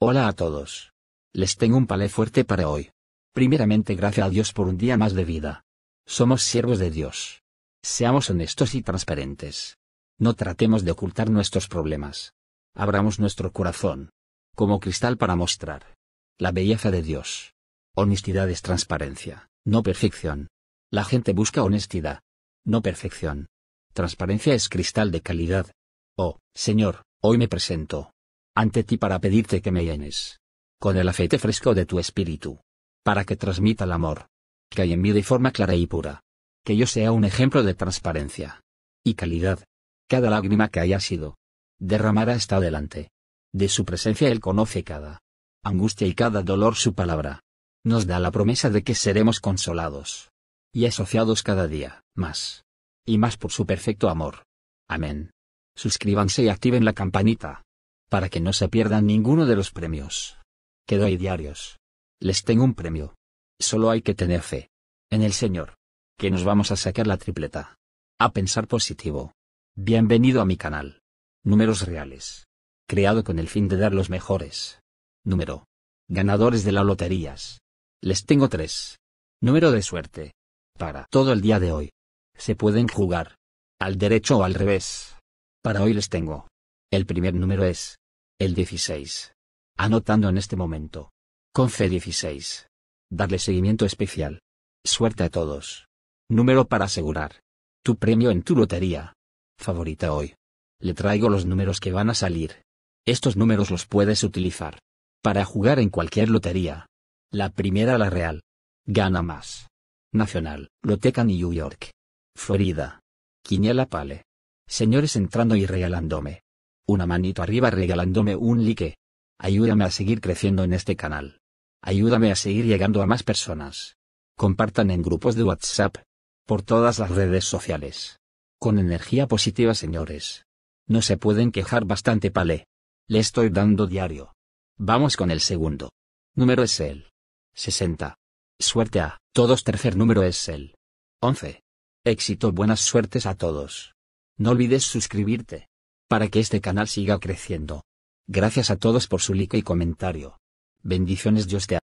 Hola a todos. Les tengo un palé fuerte para hoy. Primeramente gracias a Dios por un día más de vida. Somos siervos de Dios. Seamos honestos y transparentes. No tratemos de ocultar nuestros problemas. Abramos nuestro corazón. Como cristal para mostrar la belleza de Dios. Honestidad es transparencia, no perfección. La gente busca honestidad, no perfección. Transparencia es cristal de calidad. Oh, Señor, hoy me presento ante ti para pedirte que me llenes con el aceite fresco de tu espíritu, para que transmita el amor que hay en mí de forma clara y pura, que yo sea un ejemplo de transparencia y calidad. Cada lágrima que haya sido derramada está adelante. De su presencia Él conoce cada angustia y cada dolor su palabra. Nos da la promesa de que seremos consolados y asociados cada día, más y más por su perfecto amor. Amén. Suscríbanse y activen la campanita para que no se pierdan ninguno de los premios que doy diarios. Les tengo un premio. Solo hay que tener fe en el Señor, que nos vamos a sacar la tripleta. A pensar positivo. Bienvenido a mi canal. Números reales. Creado con el fin de dar los mejores. Número. Ganadores de las loterías. Les tengo tres. Número de suerte. Para todo el día de hoy. Se pueden jugar. Al derecho o al revés. Para hoy les tengo. El primer número es el 16. Anotando en este momento. Con C16. Darle seguimiento especial. Suerte a todos. Número para asegurar. Tu premio en tu lotería. Favorita hoy. Le traigo los números que van a salir. Estos números los puedes utilizar. Para jugar en cualquier lotería. La primera la real. Gana más. Nacional, Loteca New York. Florida. Quiniela Pale. Señores entrando y regalándome una manito arriba regalándome un like. Ayúdame a seguir creciendo en este canal. Ayúdame a seguir llegando a más personas. Compartan en grupos de WhatsApp. Por todas las redes sociales. Con energía positiva señores. No se pueden quejar bastante pale. Le estoy dando diario. Vamos con el segundo. Número es el 60. Suerte a todos. Tercer número es el 11. Éxito. Buenas suertes a todos. No olvides suscribirte para que este canal siga creciendo. Gracias a todos por su like y comentario. Bendiciones Dios te